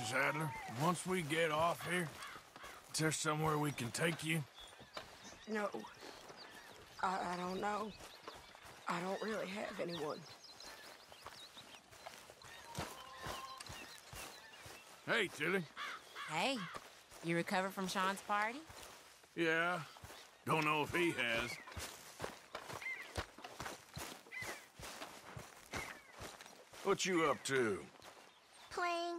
Mrs. Adler, once we get off here, is there somewhere we can take you? No. I, I don't know. I don't really have anyone. Hey, Tilly. Hey, you recovered from Sean's party? Yeah. Don't know if he has. What you up to? Playing,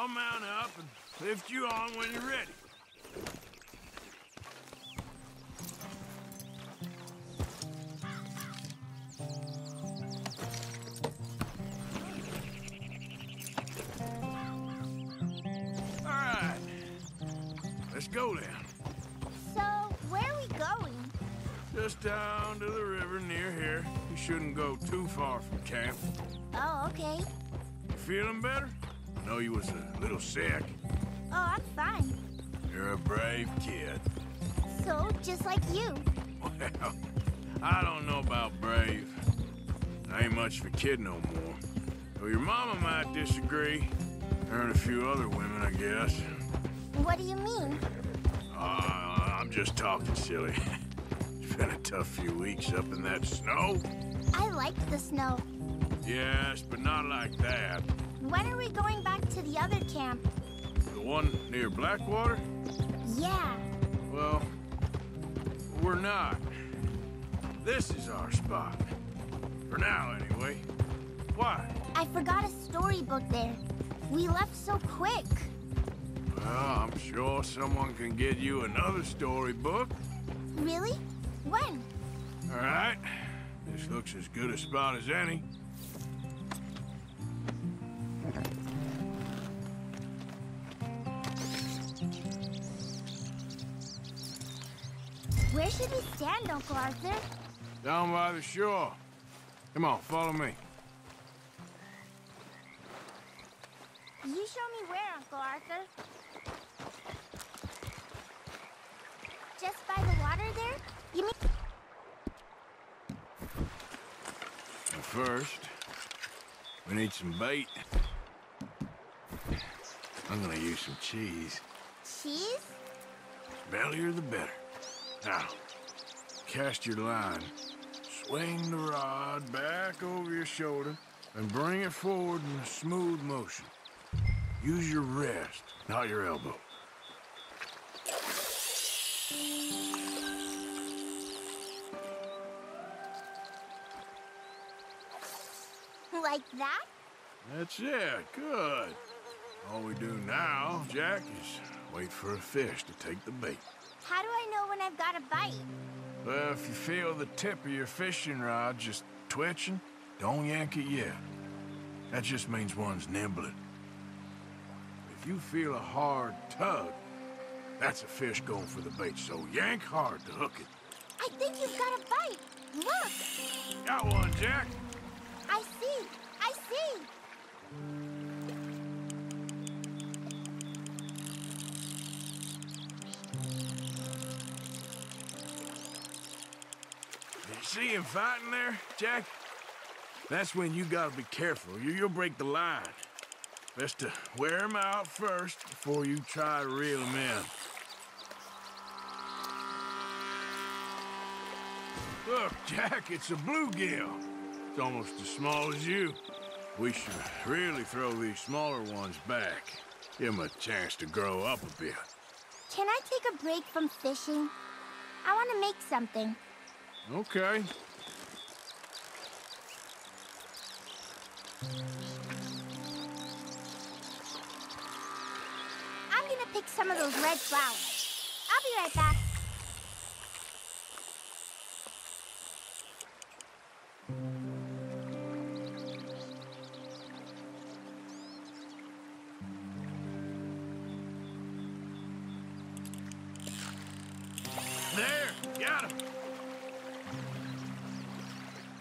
I'll mount up and lift you on when you're ready. All right. Let's go then. So, where are we going? Just down to the river near here. You shouldn't go too far from camp. Oh, okay. You feeling better? I know you was a little sick. Oh, I'm fine. You're a brave kid. So, just like you. Well, I don't know about brave. I ain't much of a kid no more. Though your mama might disagree. Her and a few other women, I guess. What do you mean? Uh, I'm just talking silly. it's been a tough few weeks up in that snow. I like the snow. Yes, but not like that. When are we going back to the other camp? The one near Blackwater? Yeah. Well, we're not. This is our spot. For now, anyway. Why? I forgot a storybook there. We left so quick. Well, I'm sure someone can get you another storybook. Really? When? All right. This looks as good a spot as any. Stand, Uncle Arthur? Down by the shore. Come on, follow me. You show me where, Uncle Arthur. Just by the water there? You mean... First, we need some bait. I'm gonna use some cheese. Cheese? The Bellier the better. Now, cast your line. Swing the rod back over your shoulder and bring it forward in a smooth motion. Use your wrist, not your elbow. Like that? That's it. Good. All we do now, Jack, is wait for a fish to take the bait. How do I know when I've got a bite? Well, if you feel the tip of your fishing rod just twitching, don't yank it yet. That just means one's nibbling. If you feel a hard tug, that's a fish going for the bait, so yank hard to hook it. I think you've got a bite. Look! Got one, Jack. I see! I see! See him fighting there, Jack? That's when you gotta be careful. You, you'll break the line. Best to wear 'em out first before you try to reel 'em in. Look, Jack, it's a bluegill. It's almost as small as you. We should really throw these smaller ones back. Give 'em a chance to grow up a bit. Can I take a break from fishing? I want to make something. Okay. I'm gonna pick some of those red flowers. I'll be right back.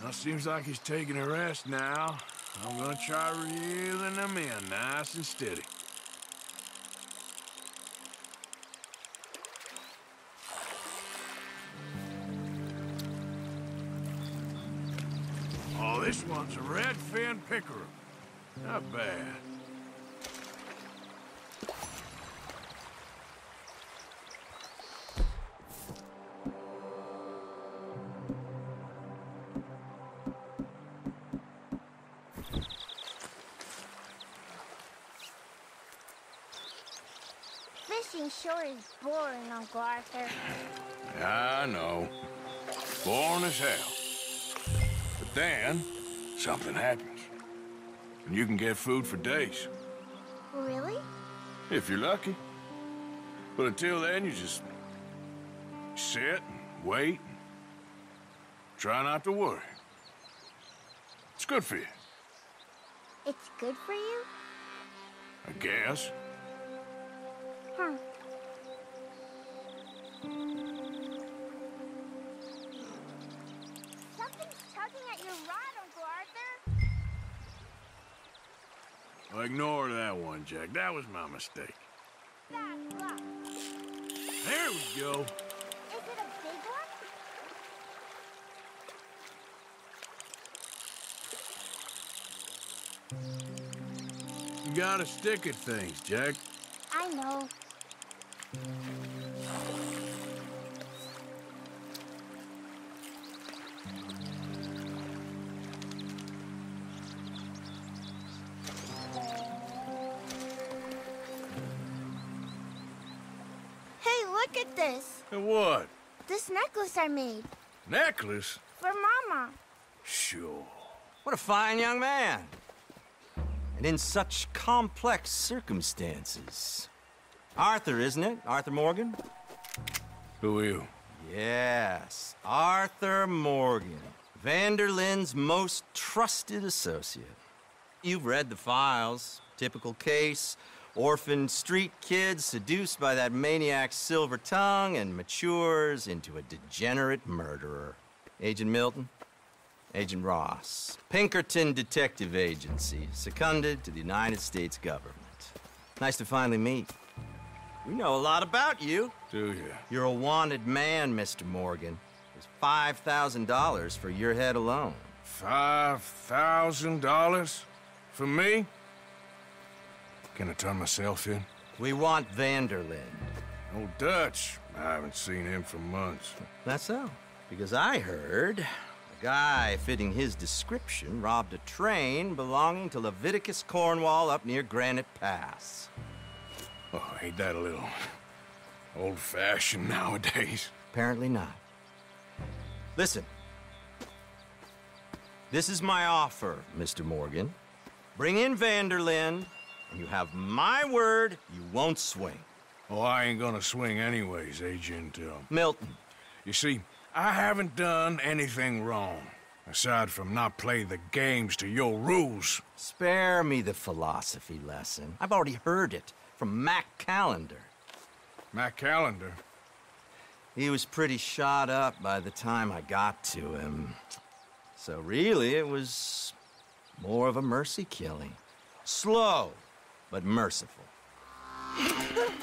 Well, seems like he's taking a rest now. I'm gonna try reeling him in nice and steady. Oh, this one's a red fin pickerel. Not bad. Sure is boring, Uncle Arthur. I know. Born as hell. But then, something happens. And you can get food for days, Really? if you're lucky. But until then, you just sit and wait. And try not to worry. It's good for you, It's good for you? I guess. Huh. Something's tugging at your rod, Uncle Arthur. Ignore that one, Jack. That was my mistake. Bad luck. There we go. Is it a big one? You gotta stick at things, Jack. I know. Look at this. And what? This necklace I made Necklace? for Mama. Sure. What a fine young man. And in such complex circumstances. Arthur, isn't it? Arthur Morgan? Who are you? Yes, Arthur Morgan. Van der Linde's most trusted associate. You've read the files. Typical case. Orphan street kid seduced by that maniac's silver tongue and matures into a degenerate murderer. Agent Milton? Agent Ross. Pinkerton Detective Agency, seconded to the United States government. Nice to finally meet. We know a lot about you. Do you? You're a wanted man, Mr. Morgan. There's $5,000 for your head alone. Five thousand dollars? For me? Can I turn myself in? We want Van der Linde. Old Dutch. I haven't seen him for months. That's so. Because I heard a guy fitting his description robbed a train belonging to Leviticus Cornwall up near Granite Pass. Oh, ain't that a little old-fashioned nowadays? Apparently not. Listen. This is my offer, Mr. Morgan. Bring in Van der Linde, and you have my word you won't swing. Oh, I ain't gonna swing anyways, Agent, um... Milton, You see, I haven't done anything wrong. Aside from not play the games to your rules. spare me the philosophy lesson. I've already heard it from Mac Callender. Mac Callender. He was pretty shot up by the time I got to him. So really, it was more of a mercy killing. Slow, but merciful.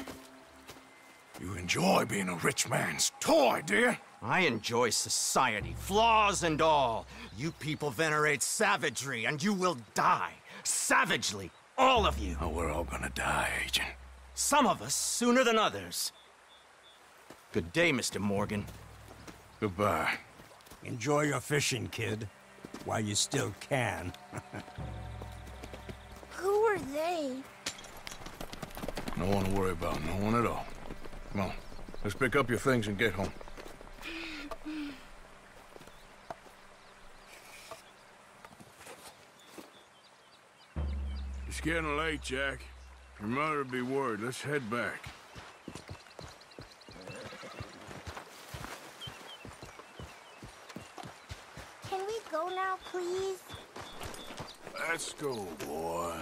You enjoy being a rich man's toy, dear? I enjoy society, flaws and all. You people venerate savagery, and you will die. Savagely. All of you. Oh, we're all gonna die, Agent. Some of us sooner than others. Good day, Mr. Morgan. Goodbye. Enjoy your fishing, kid. While you still can. Who are they? No one to worry about, no one at all. Come on, let's pick up your things and get home. It's getting late, Jack. Your mother'll be worried. Let's head back. Can we go now, please? Let's go, boy.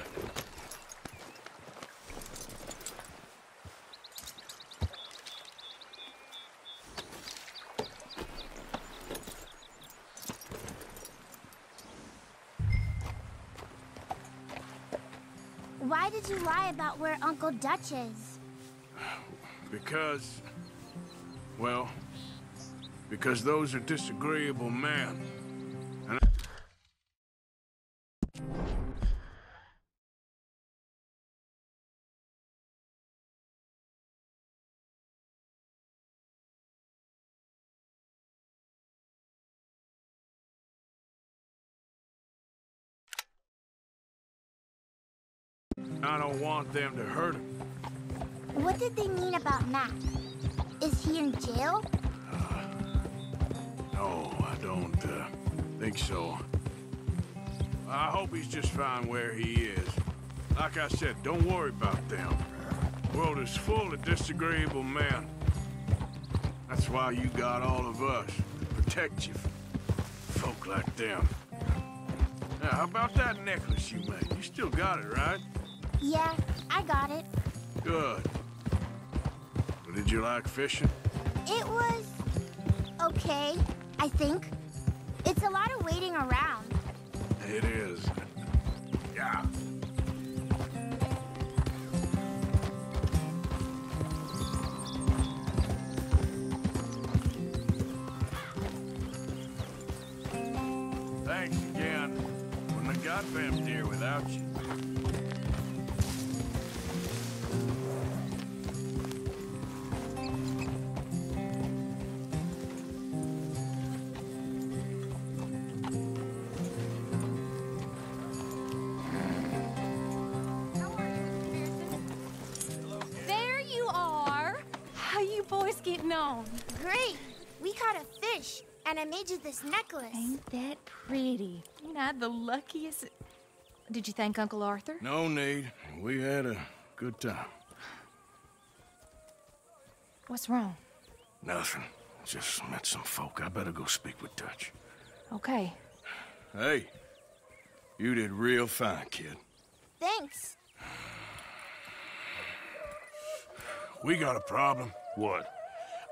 Why did you lie about where Uncle Dutch is? Because... Well... Because those are disagreeable men. I don't want them to hurt him. What did they mean about Mac? Is he in jail? No, I don't uh, think so. I hope he's just fine where he is. Like I said, don't worry about them. The world is full of disagreeable men. That's why you got all of us to protect you from folk like them. Now, how about that necklace you made? You still got it, right? Yeah, I got it. Good. Did you like fishing? It was... okay, I think. It's a lot of waiting around. It is. Yeah. Boys getting? Great! We caught a fish, and I made you this necklace. Ain't that pretty? Ain't I the luckiest? Did you thank Uncle Arthur? No need. We had a good time. What's wrong? Nothing. Just met some folk. I better go speak with Dutch. Okay. Hey, you did real fine, kid. Thanks. We got a problem. What?